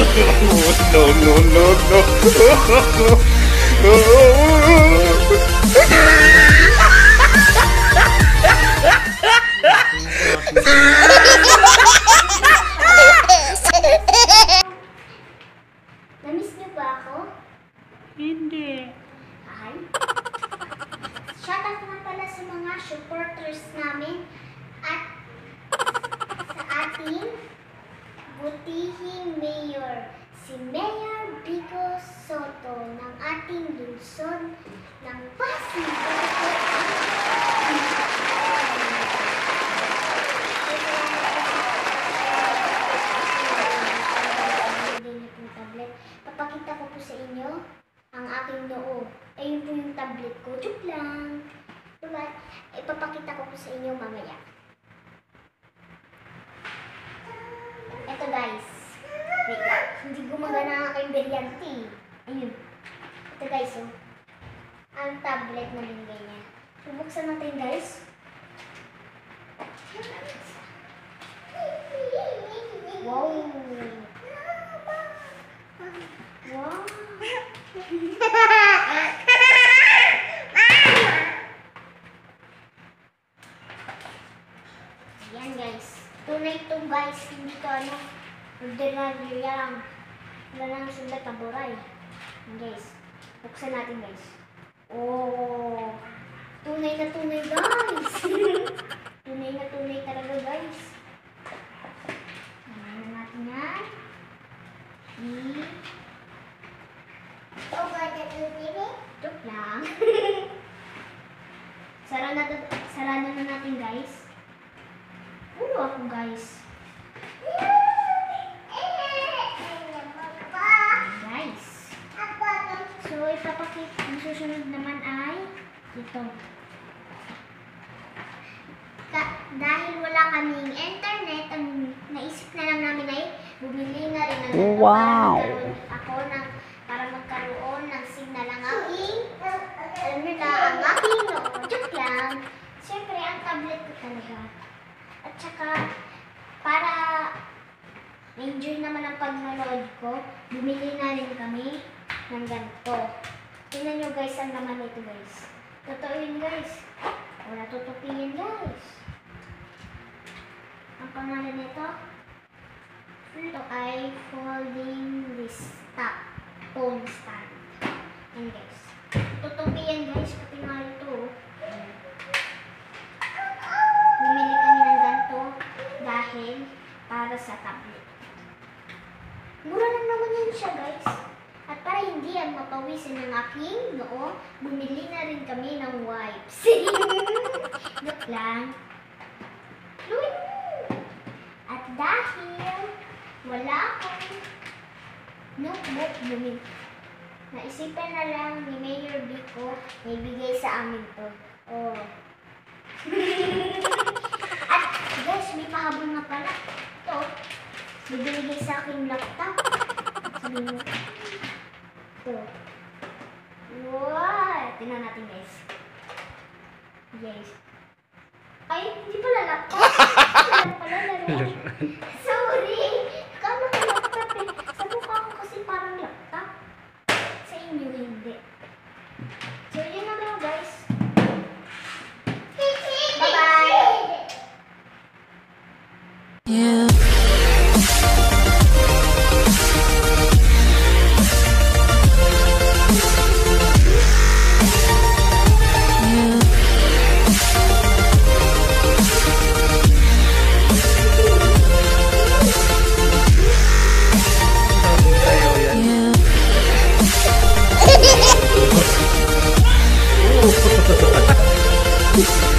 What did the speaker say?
no, no, no, Namiss niyo ba ako? Hindi. Ay. Shout out nga pala sa mga supporters namin at ng Pasig. Papakita ko po sa inyo ang aking noo. Ayun po yung tablet ko. Joke lang. Diba? Ipapakita ko po sa inyo mamaya. Ito guys. Wait lang. Hindi gumagana ang aking brilyante. Ayun. Ito guys, oh. Ang tablet na binigay niya. Bubuksan natin guys. Wow. Wow. Yan guys. Tunay to guys. Hindi to ano. Ordinaryo yan. Wala nang sulat na buray. Yan guys. Buksan natin guys. Oh. Tunay na tunay guys. tunay na tunay talaga guys. Ano natin yan. Hmm. Joke lang. Sara na, sara na na natin, guys. Ulo ako, guys. Guys. So, ipapakit, ang susunod ay ito. Ka dahil wala kaming internet, ang naisip na lang namin ay bumili na rin ng Wow. para ako ng para magkaroon ng signal ang aking alam nyo na, ang aking noo. Joke lang. Siyempre, ang tablet ko talaga. At saka, para enjoy naman ang pagmanood ko, bumili na rin kami ng ganito. Tingnan nyo guys, ang naman nito guys. Totoo yun guys. Wala tutupiin guys. Ang pangalan nito, ito ay folding this top phone stand. Yan guys. Tutupi yan guys, pati nga ito. Bumili kami ng ganito dahil para sa tablet. Mura lang naman yun siya guys. Para hindi yan mapawisin ng aking noo, bumili na rin kami ng wipes. Joke lang. At dahil wala akong notebook bumili. Naisipan na lang ni Mayor Vico na ibigay sa amin to. Oh. At guys, may pahabol nga pala. Ito, may binigay sa aking laptop. Sabi mo. Ito. Wow! Tingnan natin guys. Yes. Ay, hindi pala laptop. Hindi pala laptop. Sorry! Kala ko laptop eh. Sa mukha ko kasi parang laptop. Sa inyo hindi. So, yun na lang guys. Bye-bye! Yeah. Coucou.